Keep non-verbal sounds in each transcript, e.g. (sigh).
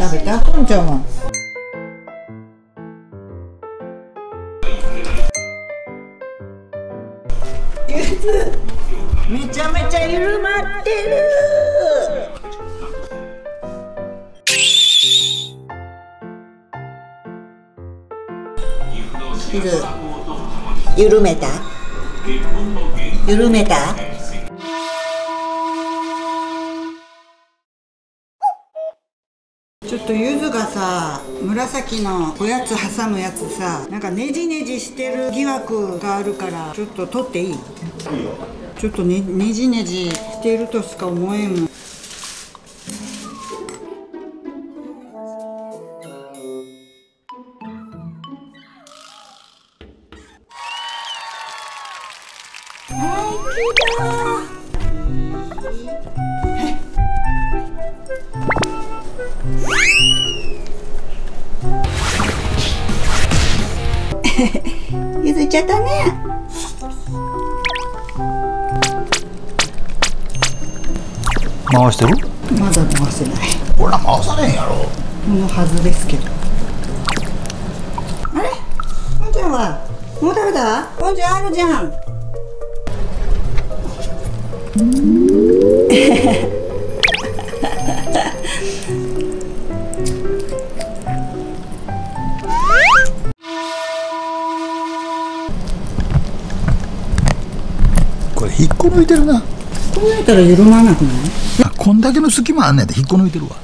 食べたこんちゃんはゆずめちゃめちゃ緩まってる。ゆず緩めた？緩めた？ちょっとゆずがさ紫のおやつ挟むやつさなんかねじねじしてる疑惑があるからちょっと取っていい？ちょっとねねじねじしてるとしか思えんもんゆず (laughs) いっちゃったね。回してる？まだ回せない。ほら回されへんやろ。このはずですけど。あれ？ポンちゃんは？もう食べた？ポンちゃんあるじゃんこれ引っこ抜いてるな。こうやったら緩まなくない？あこんだけの隙間あんねんで引っこ抜いてるわ。(laughs)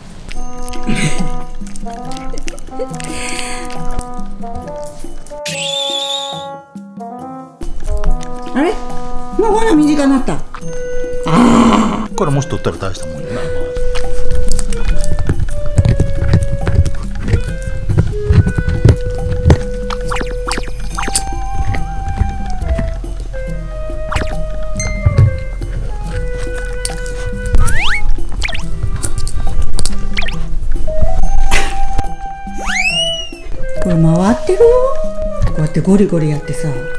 あれ？もうほら短くなったこれもし取ったら大したもんやな。これ回ってるよ。こうやってゴリゴリやってさ。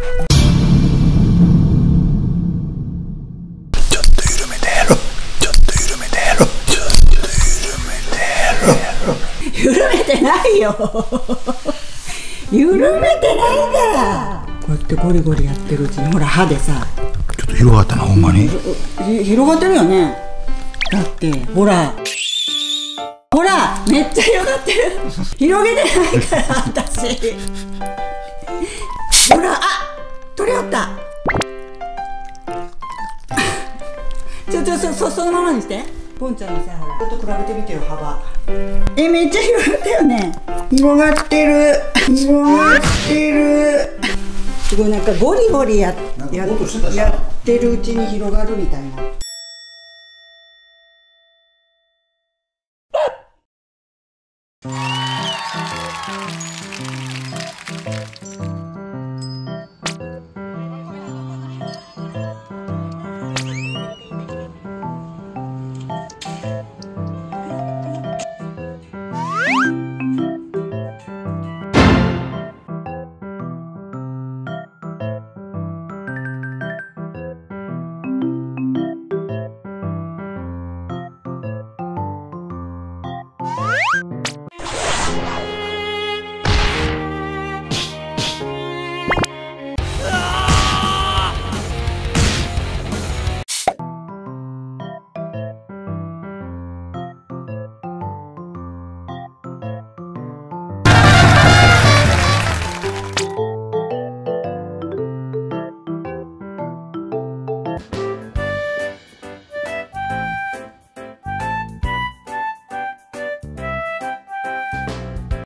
(laughs) 緩めてないよ。緩めてないから。こうやってゴリゴリやってるうちにほら歯でさ。ちょっと広がったなほんまに。ひ広がってるよね。だってほら。ほらめっちゃ広がってる。広げてないから私。ほらあ取れよった。ちょちょそそそのままにしてポンちゃんのさほらと比べてみてよ幅。えめっちゃ広がったよね。広がってる。広がってる。すごいなんかゴリゴリやややってるうちに広がるみたいな。